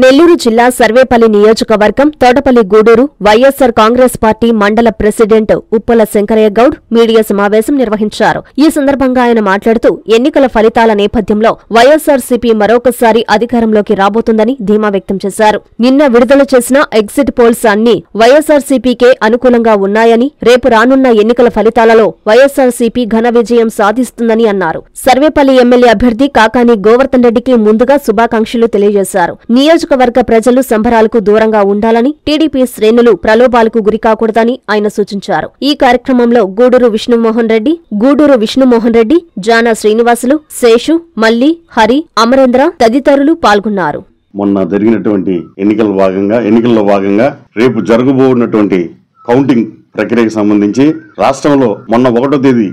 నెల్లూరు జిల్లా సర్వేపల్లి నియోజకవర్గం తోటపల్లి గూడూరు వైఎస్సార్ కాంగ్రెస్ పార్టీ మండల ప్రెసిడెంట్ ఉప్పల శంకరయ్య గౌడ్ మీడియా సమావేశం నిర్వహించారు. ఈ సందర్భంగా ఆయన మాట్లాడుతూ ఎన్నికల ఫలితాల నేపథ్యంలో వైఎస్సార్సీపీ మరొకసారి అధికారంలోకి రాబోతుందని ధీమా వ్యక్తం చేశారు. నిన్న విడుదల చేసిన ఎగ్జిట్ పోల్స్ అన్ని వైఎస్సార్సీపీకే అనుకూలంగా ఉన్నాయని రేపు రానున్న ఎన్నికల ఫలితాలలో వైఎస్సార్సీపీ ఘన విజయం సాధిస్తుందని అన్నారు. సర్వేపల్లి ఎమ్మెల్యే అభ్యర్థి కాకాని గోవర్ధన్ రెడ్డికి ముందుగా శుభాకాంక్షలు తెలియజేశారు. నియోజకవర్గ ప్రజలు సంబరాలకు దూరంగా ఉండాలని టీడీపీ శ్రేణులు ప్రలోభాలకు గురికాకూడదని ఆయన సూచించారు. ఈ కార్యక్రమంలో గూడూరు విష్ణుమోహన్ రెడ్డి గూడూరు విష్ణుమోహన్ రెడ్డి జానా శ్రీనివాసులు శేషు మల్లి హరి అమరేంద్ర తదితరులు పాల్గొన్నారు. మొన్న జరిగినటువంటి ఎన్నికల భాగంగా ఎన్నికల్లో భాగంగా రేపు జరగబోన్నటువంటి కౌంటింగ్ ప్రక్రియకు సంబంధించి రాష్ట్రంలో మొన్న ఒకటో తేదీ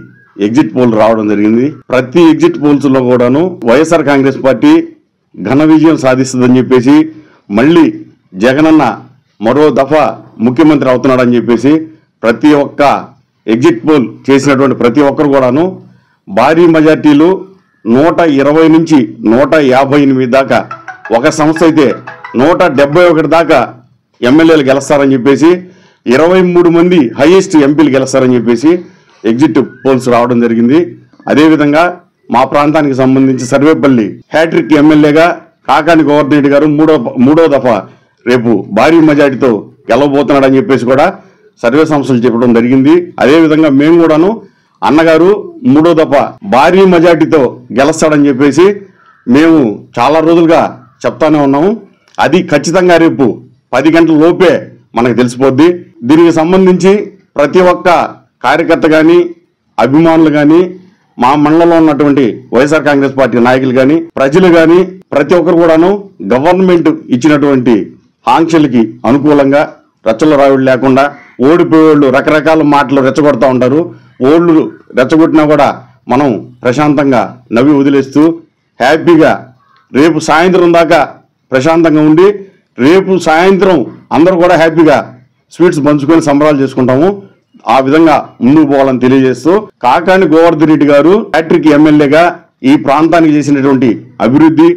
ఎగ్జిట్ పోల్ రావడం జరిగింది. ప్రతి ఎగ్జిట్ పోల్స్లో కూడాను వైఎస్ఆర్ కాంగ్రెస్ పార్టీ ఘన విజయం సాధిస్తుందని చెప్పేసి మళ్ళీ జగనన్న మరో దఫా ముఖ్యమంత్రి అవుతున్నాడని చెప్పేసి ప్రతి ఒక్క ఎగ్జిట్ పోల్ చేసినటువంటి ప్రతి ఒక్కరు కూడాను భారీ మెజార్టీలు నూట ఇరవై నుంచి నూట యాభై ఎనిమిది దాకా ఒక సంస్థ అయితే నూట డెబ్బై ఒకటి దాకా ఎమ్మెల్యేలు గెలుస్తారని చెప్పేసి ఇరవై మూడు మంది హైయెస్ట్ ఎంపీలు గెలుస్తారని చెప్పేసి ఎగ్జిట్ పోల్స్ రావడం జరిగింది. అదేవిధంగా మా ప్రాంతానికి సంబంధించి సర్వేపల్లి హ్యాట్రిక్ ఎమ్మెల్యేగా కాకాని గోవర్ధన్ రెడ్డి గారు మూడో మూడో దఫా రేపు భారీ మెజార్టీతో గెలవబోతున్నాడని చెప్పేసి కూడా సర్వే సంస్థలు చెప్పడం జరిగింది. అదేవిధంగా మేము కూడాను అన్నగారు మూడో దఫ భారీ మెజార్టీతో గెలుస్తాడని చెప్పేసి మేము చాలా రోజులుగా చెప్తానే ఉన్నాము. అది ఖచ్చితంగా రేపు పది గంటల లోపే మనకు తెలిసిపోద్ది. దీనికి సంబంధించి ప్రతి ఒక్క కార్యకర్త కానీ అభిమానులు కానీ మా మండలంలో ఉన్నటువంటి వైఎస్ఆర్ కాంగ్రెస్ పార్టీ నాయకులు కానీ ప్రజలు కానీ ప్రతి ఒక్కరు కూడాను గవర్నమెంట్ ఇచ్చినటువంటి ఆంక్షలకి అనుకూలంగా రచ్చల రావుడు లేకుండా ఓడిపోయేళ్ళు రకరకాల మాటలు రెచ్చగొడతా ఉంటారు. ఓళ్ళు రెచ్చగొట్టినా కూడా మనం ప్రశాంతంగా నవ్వి వదిలేస్తూ హ్యాపీగా రేపు సాయంత్రం దాకా ప్రశాంతంగా ఉండి రేపు సాయంత్రం అందరూ కూడా హ్యాపీగా స్వీట్స్ పంచుకొని సంబరాలు చేసుకుంటాము. ఆ విధంగా ముందుకు పోవాలని తెలియజేస్తూ కాకాని గోవర్ధన్ రెడ్డి గారు హ్యాట్రిక్ ఎమ్మెల్యేగా ఈ ప్రాంతానికి చేసినటువంటి అభివృద్ధి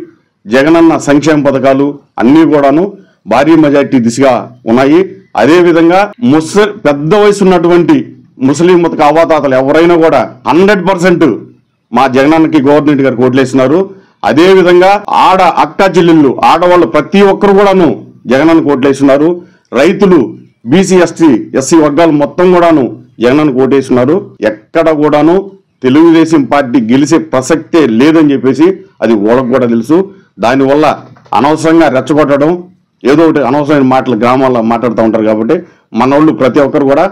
జగనన్న సంక్షేమ పథకాలు అన్నీ కూడాను భారీ మెజార్టీ దిశగా ఉన్నాయి. అదేవిధంగా ముస పెద్ద వయసు ఉన్నటువంటి ముస్లిం మత అవాతాతలు ఎవరైనా కూడా హండ్రెడ్ పర్సెంట్ మా జగనన్నకి గోవర్ధన్ రెడ్డి గారికి ఓట్లేసినారు అదేవిధంగా ఆడ అక్క చెల్లెళ్ళు ఆడవాళ్ళు ప్రతి ఒక్కరు కూడాను జగనన్నకు ఓట్లేస్తున్నారు రైతులు బీసీ ఎస్టీ ఎస్సీ వర్గాలు మొత్తం కూడాను జగనన్నకు ఓటేస్తున్నారు. ఎక్కడ కూడాను తెలుగుదేశం పార్టీ గెలిచే ప్రసక్తే లేదని చెప్పేసి అది ఓడకు కూడా తెలుసు. దానివల్ల అనవసరంగా రెచ్చగొట్టడం ఏదో ఒకటి అనవసరమైన మాటలు గ్రామాల్లో మాట్లాడుతూ ఉంటారు కాబట్టి మనోళ్ళు ప్రతి ఒక్కరు కూడా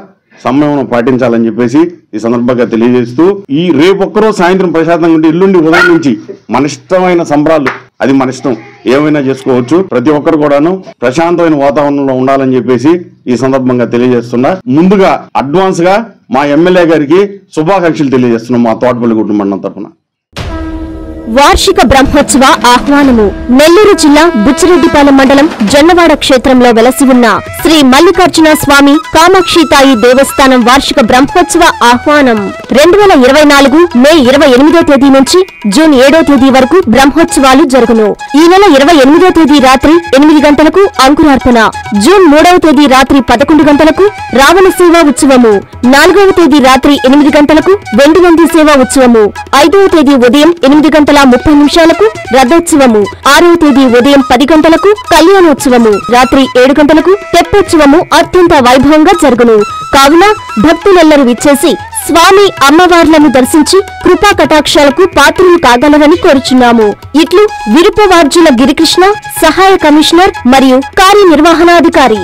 సంయమనం పాటించాలని చెప్పేసి ఈ సందర్భంగా తెలియజేస్తూ ఈ రేపు సాయంత్రం ప్రశాంతంగా ఉంటే ఇల్లుండి ఉదయం నుంచి మన ఇష్టమైన సంబరాలు అది మన ఇష్టం. ఏమైనా చేసుకోవచ్చు. ప్రతి ఒక్కరు కూడాను ప్రశాంతమైన వాతావరణంలో ఉండాలని చెప్పేసి ఈ సందర్భంగా తెలియజేస్తున్నా. ముందుగా అడ్వాన్స్గా మా ఎమ్మెల్యే గారికి శుభాకాంక్షలు తెలియజేస్తున్నాం మా తోటపల్లి కుటుంబం తరఫున. వార్షిక బ్రహ్మోత్సవ ఆహ్వానము నెల్లూరు జిల్లా బుచ్చిరెడ్డిపాలెం మండలం జొన్నవాడ క్షేత్రంలో వెలసి ఉన్న శ్రీ మల్లికార్జున స్వామి కామాక్షితాయి దేవస్థానం వార్షిక బ్రహ్మోత్సవ ఆహ్వానం. రెండు వేల ఇరవై నాలుగు మే ఇరవై ఎనిమిదో తేదీ నుంచి జూన్ ఏడో తేదీ వరకు బ్రహ్మోత్సవాలు జరుగును. ఈ నెల ఇరవై ఎనిమిదో తేదీ రాత్రి ఎనిమిది గంటలకు అంకురార్పణ. జూన్ మూడవ తేదీ రాత్రి పదకొండు గంటలకు రావణ సేవా ఉత్సవము. నాలుగవ తేదీ రాత్రి ఎనిమిది గంటలకు వెండి నంది సేవా ఉత్సవము. ఐదవ తేదీ ఉదయం ఎనిమిది గంటల ముప్పై నిమిషాలకు రథోత్సవము. ఆరవ తేదీ ఉదయం పది గంటలకు కళ్యాణోత్సవము. రాత్రి ఏడు గంటలకు తెప్పోత్సవము అత్యంత వైభవంగా జరుగును. కావున భక్తులెల్లరూ విచ్చేసి స్వామి అమ్మవార్లను దర్శించి కృపా కటాక్షాలకు పాత్రలు కాగలరని కోరుచున్నాము. ఇట్లు విరుపవార్జుల గిరికృష్ణ సహాయ కమిషనర్ మరియు కార్యనిర్వహణాధికారి.